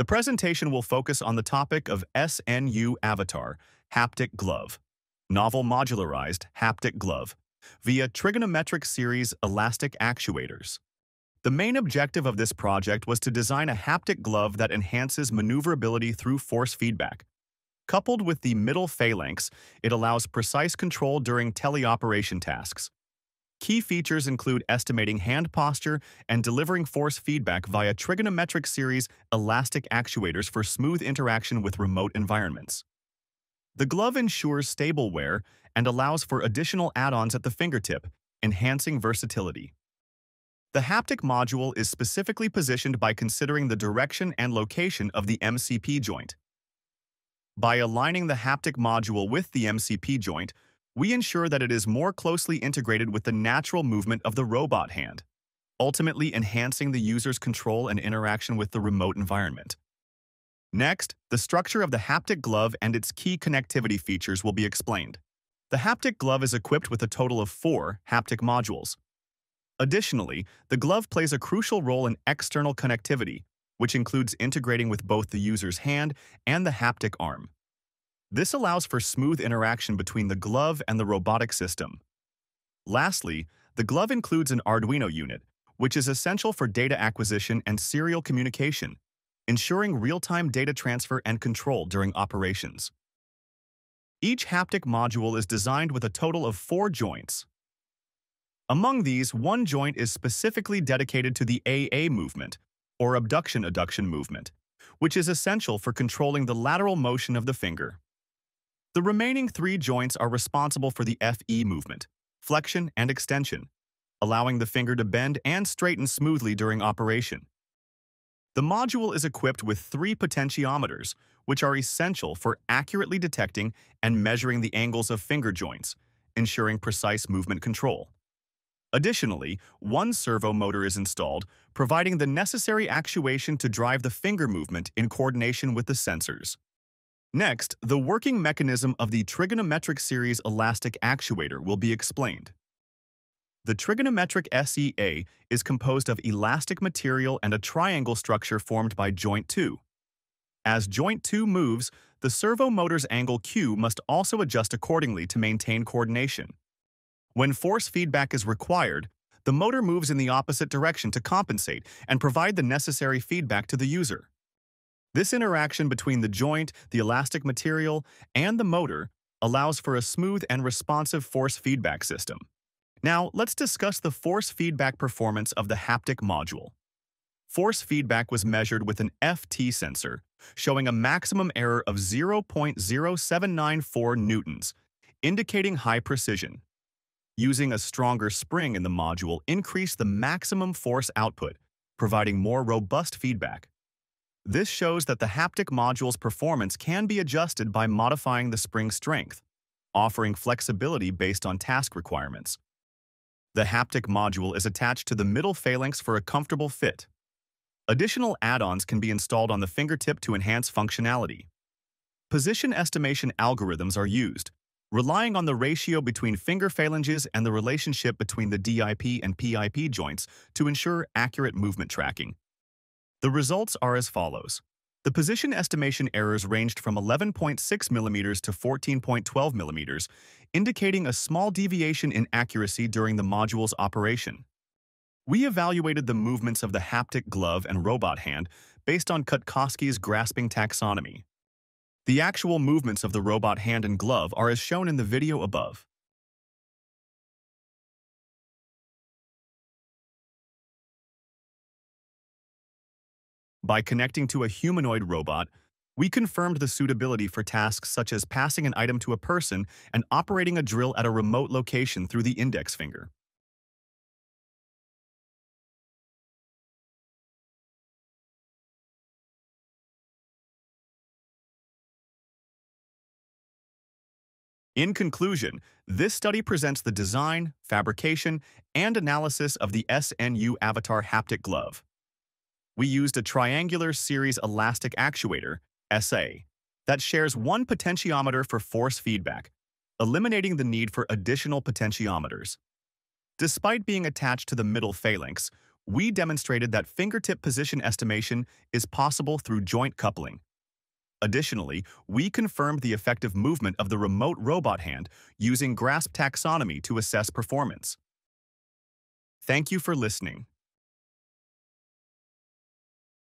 The presentation will focus on the topic of SNU Avatar, Haptic Glove, Novel Modularized Haptic Glove, via Trigonometric Series Elastic Actuators. The main objective of this project was to design a haptic glove that enhances maneuverability through force feedback. Coupled with the middle phalanx, it allows precise control during teleoperation tasks. Key features include estimating hand posture and delivering force feedback via trigonometric series elastic actuators for smooth interaction with remote environments. The glove ensures stable wear and allows for additional add-ons at the fingertip, enhancing versatility. The haptic module is specifically positioned by considering the direction and location of the MCP joint. By aligning the haptic module with the MCP joint, we ensure that it is more closely integrated with the natural movement of the robot hand, ultimately enhancing the user's control and interaction with the remote environment. Next, the structure of the haptic glove and its key connectivity features will be explained. The haptic glove is equipped with a total of four haptic modules. Additionally, the glove plays a crucial role in external connectivity, which includes integrating with both the user's hand and the haptic arm. This allows for smooth interaction between the glove and the robotic system. Lastly, the glove includes an Arduino unit, which is essential for data acquisition and serial communication, ensuring real-time data transfer and control during operations. Each haptic module is designed with a total of four joints. Among these, one joint is specifically dedicated to the AA movement, or abduction-adduction movement, which is essential for controlling the lateral motion of the finger. The remaining three joints are responsible for the FE movement, flexion and extension, allowing the finger to bend and straighten smoothly during operation. The module is equipped with three potentiometers, which are essential for accurately detecting and measuring the angles of finger joints, ensuring precise movement control. Additionally, one servo motor is installed, providing the necessary actuation to drive the finger movement in coordination with the sensors. Next, the working mechanism of the trigonometric series elastic actuator will be explained. The trigonometric SEA is composed of elastic material and a triangle structure formed by joint 2. As joint 2 moves, the servo motor's angle Q must also adjust accordingly to maintain coordination. When force feedback is required, the motor moves in the opposite direction to compensate and provide the necessary feedback to the user. This interaction between the joint, the elastic material, and the motor allows for a smooth and responsive force feedback system. Now, let's discuss the force feedback performance of the haptic module. Force feedback was measured with an FT sensor, showing a maximum error of 0.0794 newtons, indicating high precision. Using a stronger spring in the module increased the maximum force output, providing more robust feedback. This shows that the haptic module's performance can be adjusted by modifying the spring strength, offering flexibility based on task requirements. The haptic module is attached to the middle phalanx for a comfortable fit. Additional add-ons can be installed on the fingertip to enhance functionality. Position estimation algorithms are used, relying on the ratio between finger phalanges and the relationship between the DIP and PIP joints to ensure accurate movement tracking. The results are as follows. The position estimation errors ranged from 11.6 mm to 14.12 mm, indicating a small deviation in accuracy during the module's operation. We evaluated the movements of the haptic glove and robot hand based on Cutkosky's grasping taxonomy. The actual movements of the robot hand and glove are as shown in the video above. By connecting to a humanoid robot, we confirmed the suitability for tasks such as passing an item to a person and operating a drill at a remote location through the index finger. In conclusion, this study presents the design, fabrication, and analysis of the SNU Avatar Haptic Glove we used a triangular series elastic actuator, SA, that shares one potentiometer for force feedback, eliminating the need for additional potentiometers. Despite being attached to the middle phalanx, we demonstrated that fingertip position estimation is possible through joint coupling. Additionally, we confirmed the effective movement of the remote robot hand using grasp taxonomy to assess performance. Thank you for listening.